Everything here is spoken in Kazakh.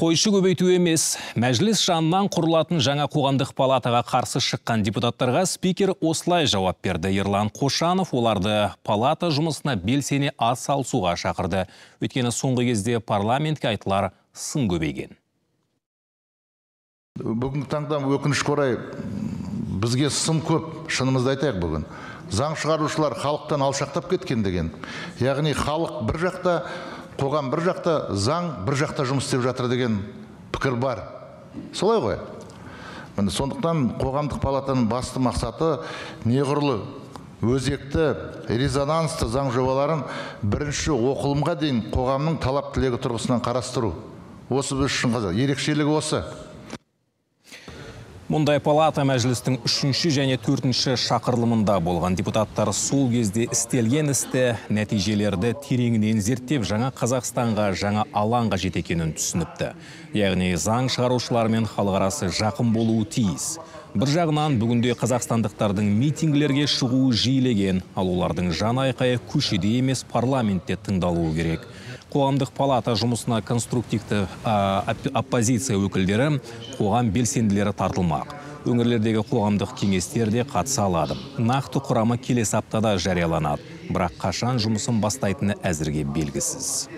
Қойшы көбейту емес, мәжіліс жанынан құрылатын жаңа қоғамдық палатаға қарсы шыққан депутаттарға спикер осылай жауап берді. Ерлан Қошанов оларды палата жұмысына белсене ат салысуға шақырды. Өйткені соңғы кезде парламентке айтылар сын көбейген. Бүгінгі таңда өкінішке орай бізге сын көп, шынымызды айтайық бүгін. Заң шығарушылар халықтан алшақтап кеткен деген. Яғни халық бір жақта, қоғам бір жақта, заң бір жақта жұмыс істеп жатыр деген пікір бар. Солай ғой? Міне сондықтан қоғамдық палатаның басты мақсаты неғұрлы өзекті резонансты заң жобаларын бірінші оқылымға дейін қоғамның талап тілегі тұрғысынан қарастыру. Осы біз үшін ерекшелігі осы. Мұндай палата мәжілістің үшінші және төртінші шақырылымында болған депутаттар сол кезде істелген істі нәтижелерді тереңінен зерттеп жаңа Қазақстанға жаңа алаңға жетекенін түсініпті. Яғни заң шығарушылар мен халық арасы жақын болуы тиіс. Бір жағынан бүгінде қазақстандықтардың митингілерге шығуы жиілеген, ал олардың жан айқайы көшеде емес парламентте тыңдалуы керек қоғамдық палата жұмысына конструктивті оппозиция өкілдері қоғам белсенділері тартылмақ. Өңірлердегі қоғамдық кеңестер де қатыса алады. Нақты құрамы келесі аптада жарияланады. Бірақ қашан жұмысын бастайтыны әзірге белгісіз.